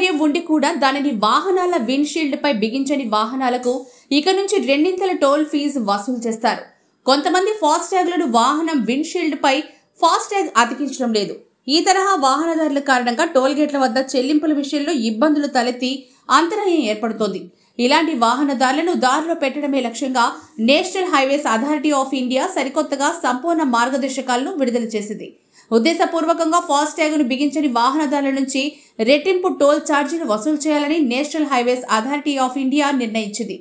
సౌకర్యం ఉండి కూడా దానిని వాహనాల విండ్షీల్డ్ పై బిగించని వాహనాలకు ఇక నుంచి రెండింతల టోల్ ఫీజు వసూలు చేస్తారు. కొంతమంది ఫాస్టాగ్లను వాహనం విండ్షీల్డ్ పై ఫాస్టాగ్ అతికించడం లేదు. ఈ తరహా వాహనదారుల కారణంగా టోల్ గేట్ల వద్ద చెల్లింపుల విషయంలో ఇబ్బందులు తలెత్తి అంతరాయం ఏర్పడుతోంది. ఇలాంటి వాహనదారులను దారిలో పెట్టడమే లక్ష్యంగా national highways authority of India సరికొత్తగా సంపూర్ణ మార్గదర్శకాలను విడుదల చేసింది. ఉద్దేశపూర్వకంగా ఫాస్టాగ్ను బిగించని వాహనదారుల నుంచి రెట్టింపు టోల్ ఛార్జీలు వసూలు చేయాలని national highways authority of India నిర్ణయించింది.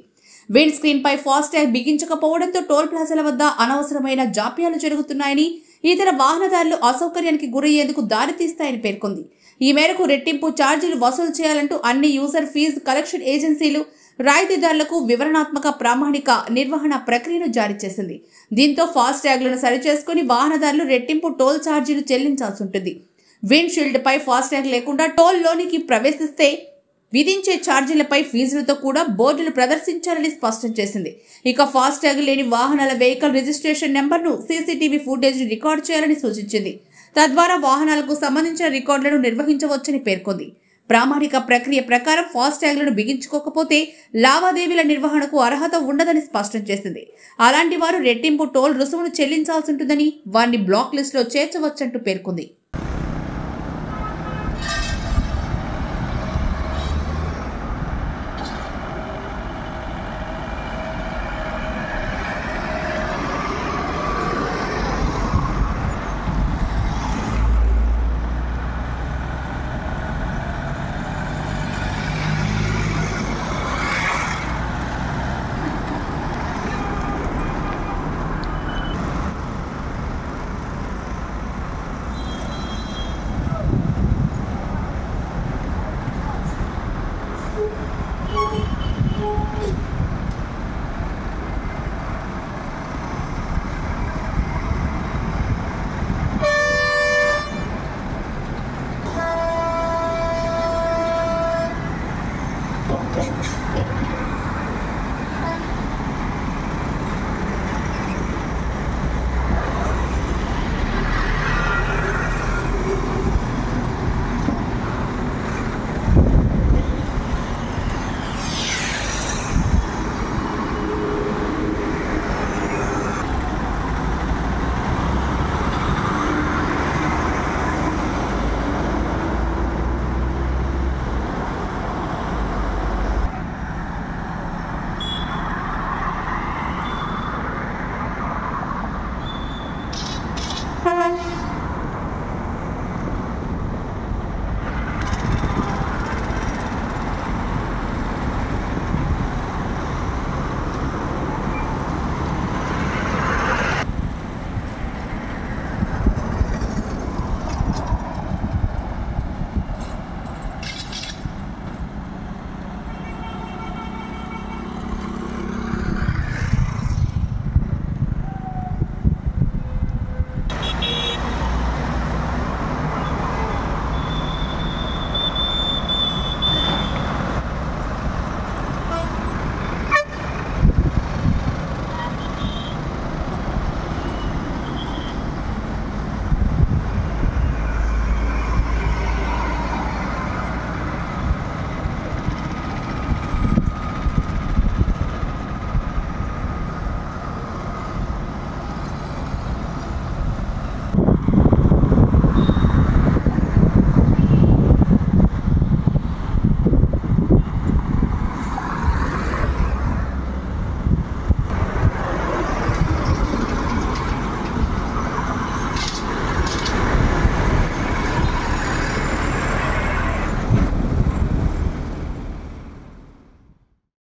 విండ్ స్క్రీన్ పై ఫాస్టాగ్ బిగించకపోవడంతో టోల్ ప్లాజాల వద్ద అనవసరమైన జాప్యాలు జరుగుతున్నాయని ఇతర వాహనదారులు అసౌకర్యానికి గురయ్యేందుకు దారితీస్తాయని పేర్కొంది. ఈ మేరకు రెట్టింపు ఛార్జీలు వసూలు చేయాలంటూ అన్ని యూజర్ ఫీజు కలెక్షన్ ఏజెన్సీలు రాయితీదారులకు వివరణాత్మక ప్రామాణిక నిర్వహణ ప్రక్రియను జారీ చేసింది. దీంతో ఫాస్ట్ ట్యాగ్లను సరిచేసుకుని వాహనదారులు రెట్టింపు టోల్ ఛార్జీలు చెల్లించాల్సి ఉంటుంది. విండ్ ఫాస్ట్ ట్యాగ్ లేకుండా టోల్ లోనికి ప్రవేశిస్తే విధించే ఛార్జీలపై ఫీజులతో కూడా బోర్డులు ప్రదర్శించాలని స్పష్టం చేసింది. ఇక ఫాస్టాగ్ లేని వాహనాల వెహికల్ రిజిస్ట్రేషన్ నెంబర్ను సీసీటీవీ ఫుటేజ్ రికార్డు చేయాలని సూచించింది. తద్వారా వాహనాలకు సంబంధించిన రికార్డులను నిర్వహించవచ్చని పేర్కొంది. ప్రామాణిక ప్రక్రియ ప్రకారం ఫాస్టాగ్లను బిగించుకోకపోతే లావాదేవీల నిర్వహణకు అర్హత ఉండదని స్పష్టం చేసింది. అలాంటి వారు రెట్టింపు టోల్ రుసుమును చెల్లించాల్సి ఉంటుందని వారిని బ్లాక్ లిస్టులో చేర్చవచ్చంటూ పేర్కొంది.